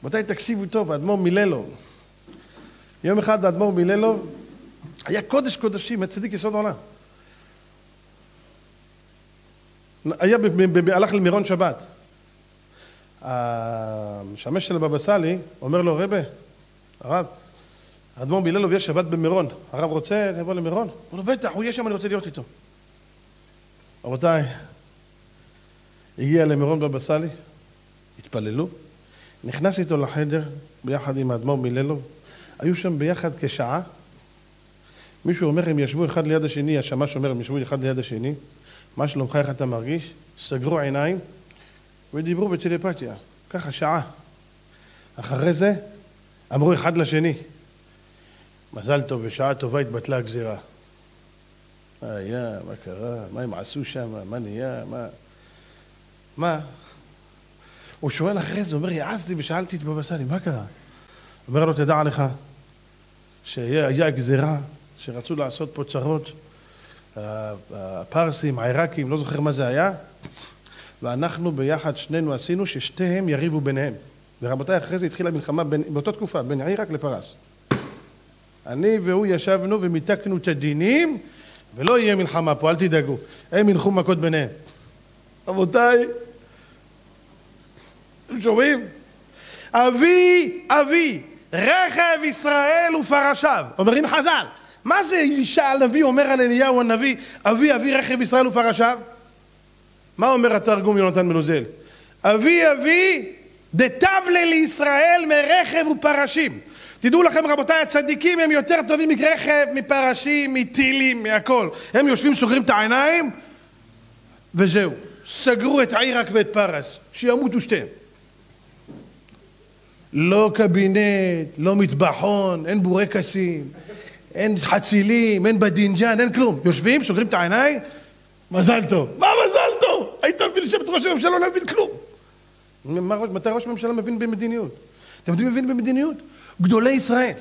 רבותיי, תקשיבו טוב, האדמו"ר מיללוב. יום אחד האדמו"ר מיללוב היה קודש קודשים, הצדיק יסוד העולם. היה, ב- ב- הלך למירון שבת. המשמש של הבבא סאלי אומר לו, רבה, הרב, האדמו"ר מיללוב יש שבת במירון, הרב רוצה לבוא למירון? הוא אומר לו, בטח, הוא יהיה שם, אני רוצה להיות איתו. רבותיי, הגיע למירון בבא סאלי, התפללו, נכנס איתו לחדר ביחד עם האדמו"ר מיללוב, היו שם ביחד כשעה, מישהו אומר, הם ישבו אחד ליד השני, השמש אומר, הם ישבו אחד ליד השני, מה שלומך, איך אתה מרגיש? סגרו עיניים ודיברו בטלפתיה, ככה שעה. אחרי זה אמרו אחד לשני, מזל טוב, בשעה טובה התבטלה הגזירה. מה היה, מה קרה, מה הם עשו שם, מה נהיה, מה... מה? הוא שואל אחרי זה, אומר, העזתי ושאלתי את בבא סאלי, מה קרה? אומר לו, תדע לך, שהיה גזירה, שרצו לעשות פה צרות, הפרסים, העיראקים, לא זוכר מה זה היה, ואנחנו ביחד שנינו עשינו ששתיהם יריבו ביניהם. ורבותיי, אחרי זה התחילה מלחמה בין, באותה תקופה, בין עיראק לפרס. אני והוא ישבנו ומיתקנו את הדינים, ולא יהיה מלחמה פה, אל תדאגו. הם ילכו מכות ביניהם. רבותיי, אתם שומעים? אבי, אבי, רכב ישראל ופרשיו. אומרים חז"ל, מה זה אלישע הנביא אומר על אליהו הנביא, אבי, אבי, רכב ישראל ופרשיו? מה אומר התרגום יונתן בן עוזיאל? אבי, אבי, דטב להו לישראל מרכב ופרשים. תדעו לכם רבותיי, הצדיקים הם יותר טובים מרכב, מפרשים, מטילים, מהכל. הם יושבים, סוגרים את העיניים, וזהו. סגרו את עיראק ואת פרס, שימותו שתיהם. לא קבינט, לא מטבחון, אין בורקסים, אין חצילים, אין בדינג'אן, אין כלום. יושבים, סוגרים את העיניים, מזל טוב. מה מזל טוב? היית מביא לשבת ראש הממשלה, לא מבין כלום. מתי ראש הממשלה מבין במדיניות? אתם יודעים מבין במדיניות? גדולי ישראל.